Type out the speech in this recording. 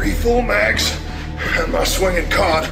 three full mags, and my swinging cod.